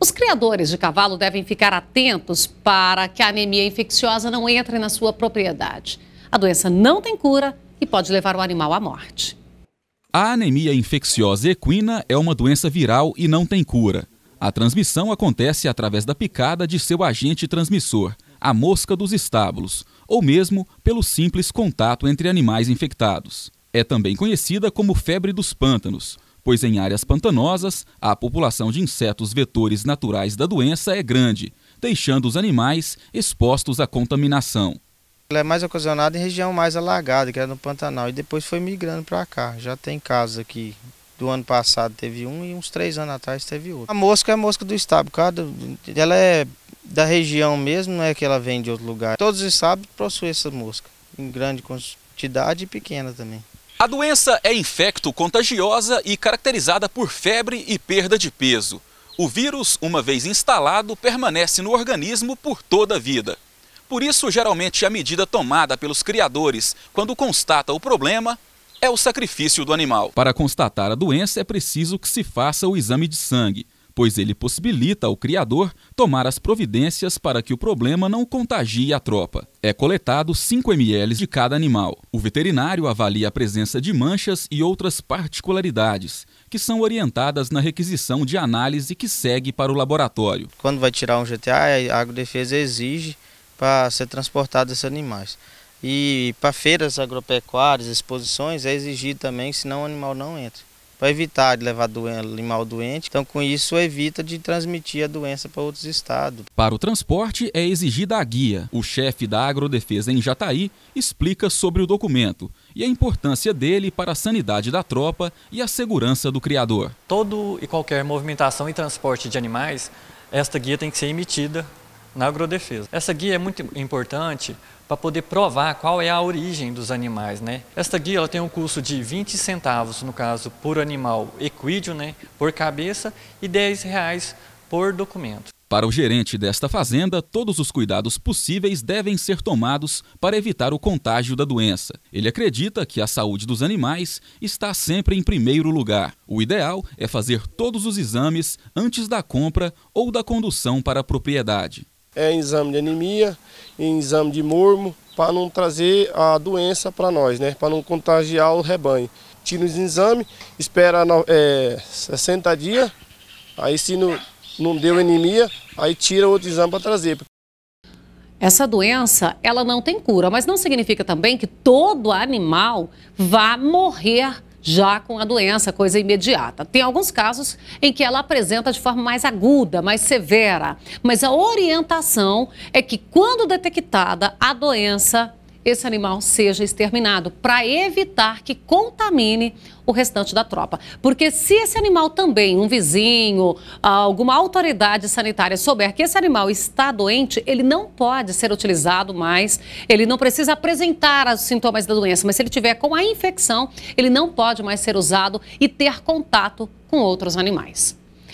Os criadores de cavalo devem ficar atentos para que a anemia infecciosa não entre na sua propriedade. A doença não tem cura e pode levar o animal à morte. A anemia infecciosa equina é uma doença viral e não tem cura. A transmissão acontece através da picada de seu agente transmissor, a mosca dos estábulos, ou mesmo pelo simples contato entre animais infectados. É também conhecida como febre dos pântanos, pois em áreas pantanosas a população de insetos vetores naturais da doença é grande, deixando os animais expostos à contaminação. Ela é mais ocasionada em região mais alagada, que era no Pantanal, e depois foi migrando para cá. Já tem casos aqui. Do ano passado teve um e uns três anos atrás teve outro. A mosca é a mosca do estado, ela é da região mesmo, não é que ela vem de outro lugar. Todos os estados possuem essa mosca, em grande quantidade e pequena também. A doença é infecto-contagiosa e caracterizada por febre e perda de peso. O vírus, uma vez instalado, permanece no organismo por toda a vida. Por isso, geralmente, a medida tomada pelos criadores quando constata o problema é o sacrifício do animal. Para constatar a doença, é preciso que se faça o exame de sangue pois ele possibilita ao criador tomar as providências para que o problema não contagie a tropa. É coletado 5 ml de cada animal. O veterinário avalia a presença de manchas e outras particularidades, que são orientadas na requisição de análise que segue para o laboratório. Quando vai tirar um GTA, a agrodefesa exige para ser transportado esses animais. E para feiras agropecuárias, exposições, é exigido também, senão o animal não entra para evitar de levar animal doente. Então, com isso, evita de transmitir a doença para outros estados. Para o transporte, é exigida a guia. O chefe da Agrodefesa em Jataí explica sobre o documento e a importância dele para a sanidade da tropa e a segurança do criador. Todo e qualquer movimentação e transporte de animais, esta guia tem que ser emitida na agrodefesa. Essa guia é muito importante para poder provar qual é a origem dos animais. Né? Esta guia ela tem um custo de 20 centavos, no caso, por animal equídeo, né, por cabeça, e 10 reais por documento. Para o gerente desta fazenda, todos os cuidados possíveis devem ser tomados para evitar o contágio da doença. Ele acredita que a saúde dos animais está sempre em primeiro lugar. O ideal é fazer todos os exames antes da compra ou da condução para a propriedade é exame de anemia, em exame de mormo, para não trazer a doença para nós, né? para não contagiar o rebanho. Tira os exames, espera é, 60 dias, aí se não, não deu anemia, aí tira outro exame para trazer. Essa doença, ela não tem cura, mas não significa também que todo animal vá morrer já com a doença, coisa imediata. Tem alguns casos em que ela apresenta de forma mais aguda, mais severa, mas a orientação é que quando detectada a doença, esse animal seja exterminado para evitar que contamine o restante da tropa. Porque se esse animal também, um vizinho, alguma autoridade sanitária souber que esse animal está doente, ele não pode ser utilizado mais, ele não precisa apresentar os sintomas da doença, mas se ele tiver com a infecção, ele não pode mais ser usado e ter contato com outros animais.